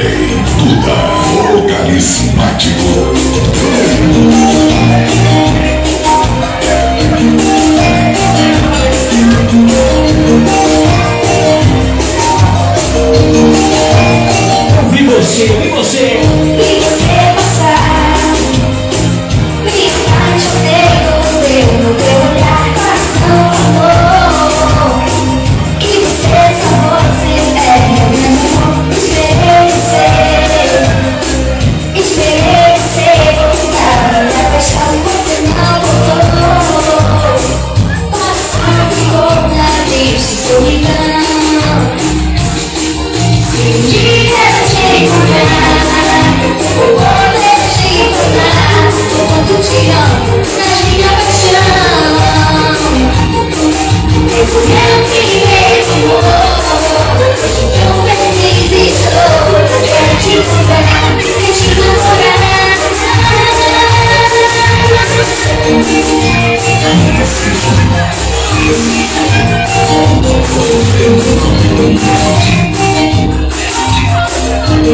Day. This.